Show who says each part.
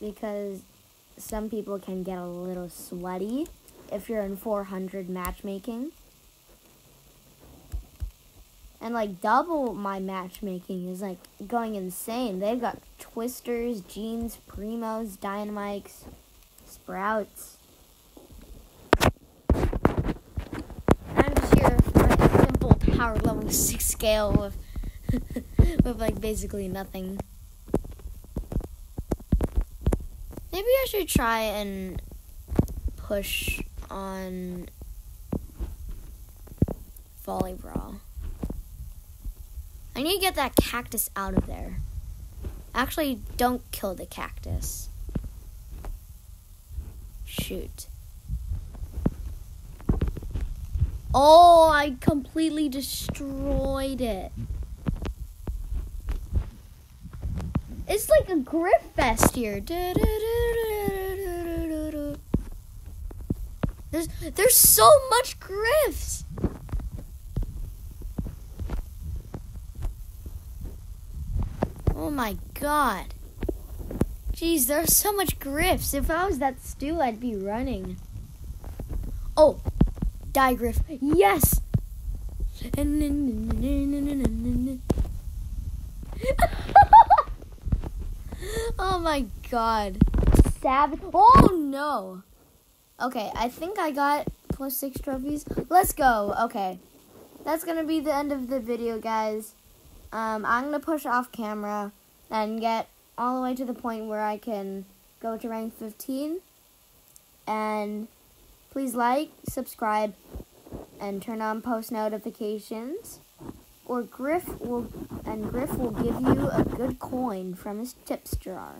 Speaker 1: because some people can get a little sweaty if you're in 400 matchmaking. And like double my matchmaking is like going insane. They've got twisters, Genes, primos, Dynamikes, sprouts. I'm just here for my simple power level six scale with with like basically nothing. Maybe I should try and push on volley brawl. I need to get that cactus out of there. Actually, don't kill the cactus. Shoot. Oh, I completely destroyed it. It's like a grip fest here. There's there's so much griffs. Oh my god. Jeez, there's so much griffs. If I was that Stu, I'd be running. Oh, die griff. Yes. oh my god. Savage. Oh no. Okay, I think I got plus six trophies. Let's go. Okay. That's gonna be the end of the video, guys. Um, I'm gonna push off camera and get all the way to the point where I can go to rank 15. And please like, subscribe, and turn on post notifications. Or Griff will and Griff will give you a good coin from his tips jar.